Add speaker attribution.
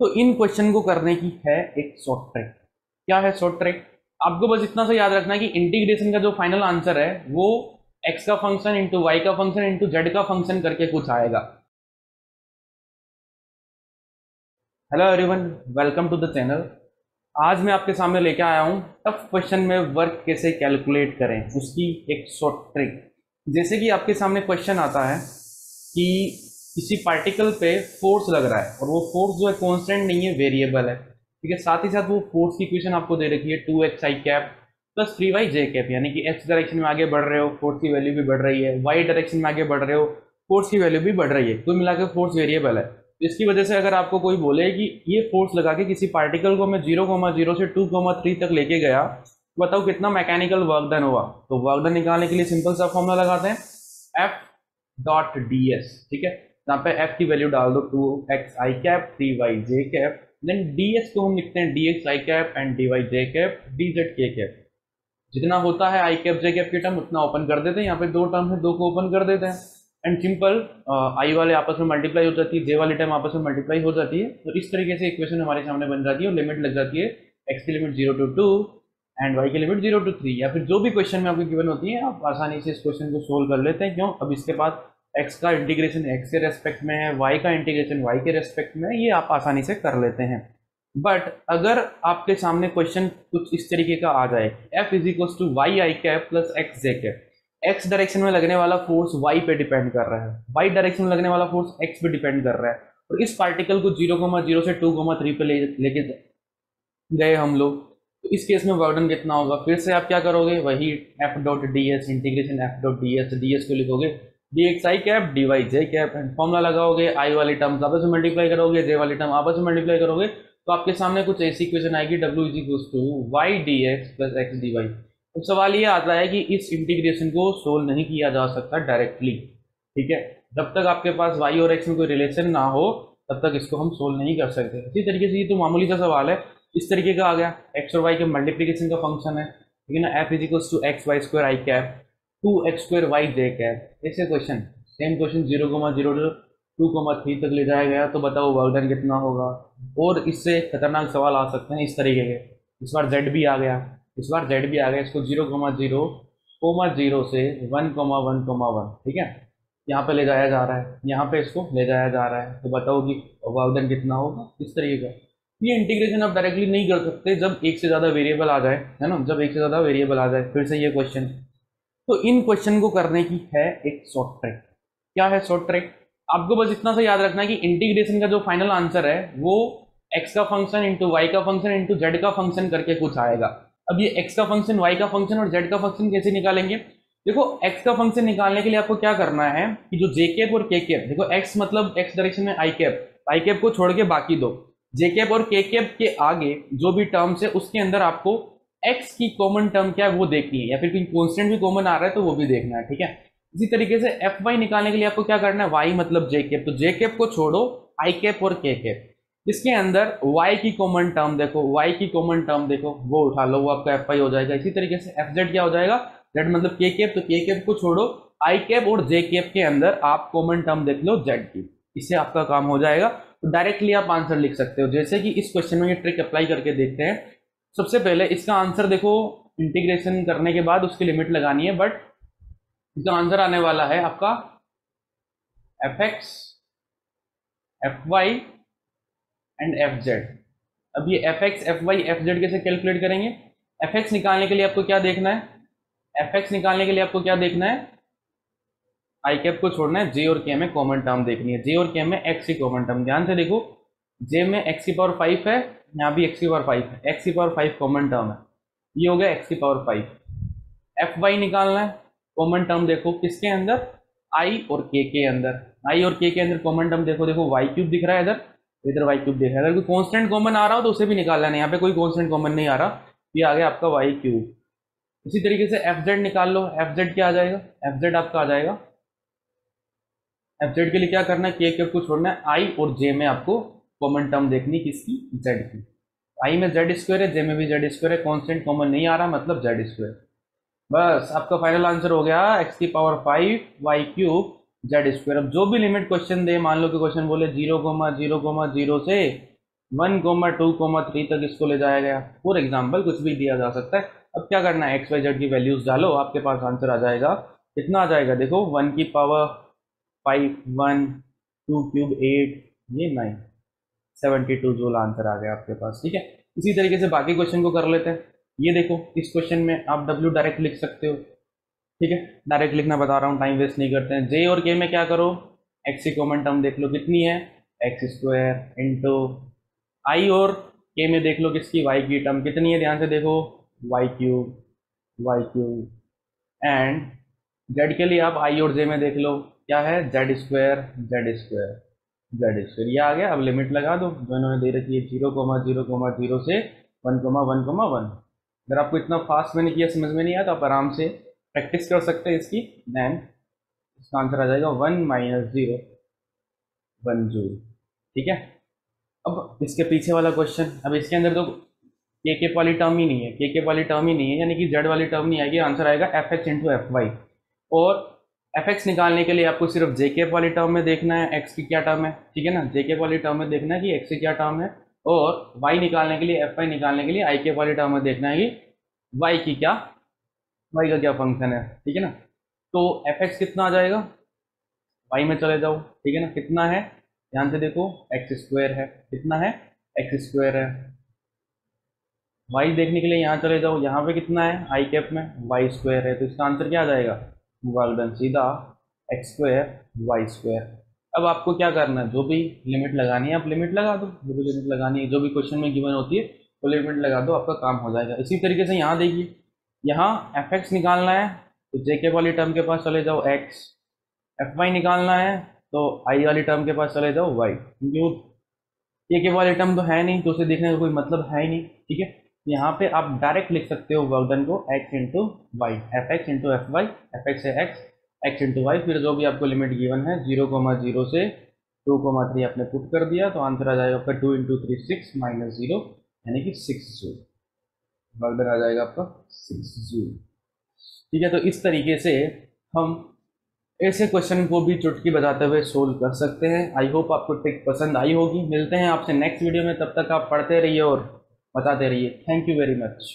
Speaker 1: तो इन क्वेश्चन को करने की है एक शॉर्ट ट्रिक क्या है शॉर्ट ट्रिक आपको बस इतना सा याद रखना है कि इंटीग्रेशन का जो फाइनल आंसर है, वो एक्स का फ़ंक्शन इंटू वाई का फ़ंक्शन इंटू जेड का फ़ंक्शन करके कुछ आएगा। Hello everyone welcome to the channel आज मैं आपके सामने लेके आया हूँ टफ क्वेश्चन में वर्क कैसे कैलकुलेट करें, उसकी एक शॉर्ट ट्रिक जैसे कि आपके सामने क्वेश्चन आता है कि किसी पार्टिकल पे फोर्स लग रहा है। और वो फोर्स जो है कॉन्स्टेंट नहीं है वेरिएबल है। ठीक है? साथ ही साथ वो फोर्स की इक्वेशन आपको दे रखी है two X I cap plus three Y J cap यानी कि एक्स डायरेक्शन में आगे बढ़ रहे हो फोर्स की वैल्यू भी बढ़ रही है। वाई डायरेक्शन में आगे बढ़ रहे हो फोर्स की वैल्यू भी बढ़ रही है। कुल तो मिलाकर फोर्स वेरिएबल है। इसकी वजह से अगर आपको कोई बोले कि ये फोर्स लगा के किसी पार्टिकल को मैं ज़ीरो कोमा ज़ीरो से टू कोमा थ्री तक लेके गया तो बताओ कितना मैकेनिकल वर्क डन हुआ तो वर्क डन निकालने के लिए सिंपल सा फॉर्मूला लगाते हैं। एफ़ डॉट डी एस ठीक है? यहाँ पे एफ़ की वैल्यू डाल दो two X I cap three Y J cap then D S को हम लिखते हैं D X I cap and D Y J cap D Z K cap जितना होता है आई कैप जे कैप के टर्म उतना ओपन कर देते हैं। यहाँ पे दो टर्म है, दो को ओपन कर देते हैं। एंड सिंपल आई वाले आपस में मल्टीप्लाई हो जाती है जे वाली टर्म आपस में मल्टीप्लाई हो जाती है। तो इस तरीके से इक्वेशन हमारे सामने बन जाती है और लिमिट लग जाती है। एक्स की limit zero to two and Y की लिमिट ज़ीरो टू थ्री या फिर जो भी क्वेश्चन में आपको गिवन होती है, आप आसानी से इस क्वेश्चन को सोल्व कर लेते हैं। क्यों? अब इसके बाद एक्स का इंटीग्रेशन एक्स के रेस्पेक्ट में है वाई का इंटीग्रेशन वाई के रेस्पेक्ट में है, ये आप आसानी से कर लेते हैं। बट अगर आपके सामने क्वेश्चन कुछ इस तरीके का आ जाए F is equal to Y I cap plus X J cap X direction में लगने वाला फोर्स वाई पे डिपेंड कर रहा है। वाई डायरेक्शन में लगने वाला फोर्स एक्स पे डिपेंड कर रहा है। और इस पार्टिकल को ज़ीरो कोमा ज़ीरो से टू कोमा थ्री पे ले, लेके गए हम लोग। तो इस केस में वर्डन कितना होगा? फिर से आप क्या करोगे? वही F dot D S integration F dot D S D S को लिखोगे। D X I cap D Y J cap and formula लगाओगे आई वाली टर्म आपस में मल्टीप्लाई करोगे जे वाली टर्म आपस में मल्टीप्लाई करोगे तो आपके सामने कुछ ऐसी इक्वेशन आएगी W is equal to Y D X plus X D Y तो सवाल ये आता है कि इस इंटीग्रेशन को सोल्व नहीं किया जा सकता डायरेक्टली ठीक है? जब तक आपके पास वाई और एक्स में कोई रिलेशन ना हो, तब तक इसको हम सोल्व नहीं कर सकते। इसी तरीके से ये तो मामूली सा सवाल है। इस तरीके का आ गया। एक्स और वाई के मल्टीप्लीकेशन का फ़ंक्शन है, ठीक है ना? F is equal to X Y square I cap two X square Y J cap ऐसे question same question zero comma zero two comma three तक ले जाया गया तो बताओ वर्क डन कितना होगा? और इससे खतरनाक सवाल आ सकते हैं इस तरीके के। इस बार जेड भी आ गया। इस बार जेड भी आ गया, इसको zero comma zero comma zero से one comma one comma one ठीक है? यहाँ पे ले जाया जा रहा है। यहाँ पे इसको ले जाया जा रहा है। तो बताओ कि वर्क कितना होगा? इस तरीके का। ये इंटीग्रेशन आप डायरेक्टली नहीं कर सकते जब एक से ज़्यादा वेरिएबल आ जाए, है ना? जब एक से ज़्यादा वेरिएबल आ जाए, फिर से ये क्वेश्चन तो इन क्वेश्चन को करने की है एक शॉर्ट ट्रिक क्या है शॉर्ट ट्रिक आपको बस इतना सा याद रखना है कि इंटीग्रेशन का जो फाइनल आंसर है, वो एक्स का फ़ंक्शन इंटू वाई का फ़ंक्शन इंटू जेड का फ़ंक्शन करके कुछ आएगा। अब ये एक्स का फ़ंक्शन वाई का फ़ंक्शन और जेड का फ़ंक्शन कैसे निकालेंगे? देखो एक्स का फ़ंक्शन निकालने के लिए आपको क्या करना है कि जो जे कैप और के कैप देखो एक्स मतलब एक्स डायरेक्शन में आई कैप आई कैप को छोड़ के बाकी दो। जे कैप और के कैप के आगे जो भी टर्म्स है, उसके अंदर आपको एक्स की कॉमन टर्म क्या है, वो देखनी है, या फिर कोई कॉन्स्टेंट भी कॉमन आ रहा है तो वो भी देखना है, ठीक है? इसी तरीके से एफ़ वाई निकालने के लिए आपको क्या करना है वाई मतलब जे केप तो जे केप को छोड़ो आई केप और के केप इसके अंदर y की कॉमन टर्म देखो, y की कॉमन टर्म देखो, वो उठा लो, वो आपका एफ़ वाई हो जाएगा। इसी तरीके से एफ़ जेड क्या हो जाएगा? जेड मतलब के केप तो के केप को छोड़ो आई केप और जे केप के अंदर आप कॉमन टर्म देख लो जेड की। इससे आपका काम हो जाएगा। तो डायरेक्टली आप आंसर लिख सकते हो। जैसे कि इस क्वेश्चन में ये ट्रिक अप्लाई करके देखते हैं। सबसे पहले इसका आंसर देखो इंटीग्रेशन करने के बाद उसकी लिमिट लगानी है बट इसका आंसर आने वाला है आपका F X F Y and F Z अब ये F X F Y F Z कैसे कैलकुलेट करेंगे? एफ़ एक्स निकालने के लिए आपको क्या देखना है? एफ़ एक्स निकालने के लिए आपको क्या देखना है? आई कैप को छोड़ना है जे और के में कॉमन टर्म देखनी है। जे और के में एक्स ही कॉमन टर्म ध्यान से देखो जे में एक्स की पावर फाइव है, यहाँ भी एक्स की पावर फाइव है। एक्स की पावर फाइव कॉमन टर्म है। ये हो गया एक्स की पावर फाइव एफ़ वाई निकालना है कॉमन टर्म देखो किसके अंदर? आई और के के अंदर। आई और के के अंदर कॉमन टर्म देखो देखो वाई क्यूब दिख रहा है इधर। इधर वाई क्यूब दिख रहा है। अगर कोई कॉन्स्टेंट कॉमन आ रहा हो तो उसे भी निकाल लेना यहाँ पे कोई कॉन्स्टेंट कॉमन नहीं आ रहा। ये आ गया आपका वाई क्यूब इसी तरीके से एफ़ जेड निकाल लो। एफ़ जेड क्या आ जाएगा? एफ़ जेड आपका आ जाएगा। एफ़ जेड के लिए क्या करना है? के के को छोड़ना है। आई और जे में आपको कॉमन टर्म देखनी किसकी? जेड की। आई में जेड स्क्वायर है जे में भी जेड स्क्वायर है कॉन्स्टेंट कॉमन नहीं आ रहा मतलब जेड स्क्वायर बस, आपका फाइनल आंसर हो गया एक्स की power five Y cube Z square अब जो भी लिमिट क्वेश्चन दे, मान लो कि क्वेश्चन बोले zero comma zero comma zero से one comma two comma three तक इसको ले जाया गया। फॉर एग्ज़ाम्पल कुछ भी दिया जा सकता है। अब क्या करना है? एक्स वाई जेड की वैल्यूज़ डालो, आपके पास आंसर आ जाएगा। कितना आ जाएगा? देखो वन की power five one two cube eight ये nine seventy two joule answer आ गया आपके पास, ठीक है? इसी तरीके से बाकी क्वेश्चन को कर लेते हैं। ये देखो, इस क्वेश्चन में आप डब्ल्यू डायरेक्ट लिख सकते हो, ठीक है? डायरेक्ट लिखना बता रहा हूँ टाइम वेस्ट नहीं करते हैं। जे और के में क्या करो? एक्स की कॉमन टर्म देख लो कितनी है। एक्स स्क्वायर इंटू आई और के में देख लो किसकी वाई की टर्म कितनी है। ध्यान से देखो Y cube Y cube and Z के लिए आप आई और जे में देख लो, क्या है? Z square Z square Z square ये आ गया। अब लिमिट लगा दो। जो इन्होंने दे रखी है zero comma zero comma zero से one comma one comma one अगर आपको इतना फास्ट मैंने किया, समझ में नहीं आया तो आप आराम से प्रैक्टिस कर सकते हैं इसकी। दैन इसका आंसर आ जाएगा one minus zero one joule ठीक है? अब इसके पीछे वाला क्वेश्चन अब इसके अंदर तो के के वाली टर्म ही नहीं है। के के वाली टर्म ही नहीं है, यानी कि जेड वाली टर्म नहीं आएगी। आंसर आएगा F H into F Y और एफ़ निकालने के लिए आपको सिर्फ़ जे के वाली टर्म में देखना है एक्स की क्या टर्म है, ठीक है ना? जे के वाली टर्म में देखना है कि एक्स की क्या टर्म है, और वाई निकालने के लिए एफ़ निकालने के लिए आई के वाली टर्म में देखना है कि वाई की क्या वाई का क्या फ़ंक्शन है, ठीक है ना? तो एफ़ कितना आ जाएगा? वाई में चले जाओ, ठीक है ना? कितना है? ध्यान से देखो एक्स स्क्वायर है, कितना है? एक्स स्क्वायर है। वाई देखने के लिए यहाँ चले जाओ, यहाँ पे कितना है? आई कैप में वाई स्क्वायर है तो इसका आंसर क्या आ जाएगा? वेल सीधा एक्स स्क्वायर वाई स्क्वायर अब आपको क्या करना है? जो भी लिमिट लगानी है, आप लिमिट लगा दो। जो भी लिमिट लगानी है, जो भी क्वेश्चन में गिवन होती है, वो लिमिट लगा दो, आपका काम हो जाएगा। इसी तरीके से यहाँ देखिए, यहाँ एफ़ एक्स निकालना है तो जे के वाली टर्म के पास चले जाओ एक्स एफ़ वाई निकालना है तो आई वाली टर्म के पास चले जाओ वाई क्योंकि ए के वाली टर्म तो है नहीं तो उसे देखने का कोई मतलब है ही नहीं, ठीक है? यहाँ पे आप डायरेक्ट लिख सकते हो वर्कडन को X into Y F X into F Y F X है एक्स एक्स इंटू वाई फिर जो भी आपको लिमिट गिवन है ज़ीरो कोमा ज़ीरो से टू कोमा थ्री आपने पुट कर दिया तो आंसर आ जाएगा आपका two into three six minus zero यानी कि सिक्स जूल वर्कडन आ जाएगा आपका सिक्स जूल ठीक है तो इस तरीके से हम ऐसे क्वेश्चन को भी चुटकी बजाते हुए सोल्व कर सकते हैं। आई होप आपको टिक पसंद आई होगी। मिलते हैं आपसे नेक्स्ट वीडियो में। तब तक आप पढ़ते रहिए और बताते रहिए थैंक यू वेरी मच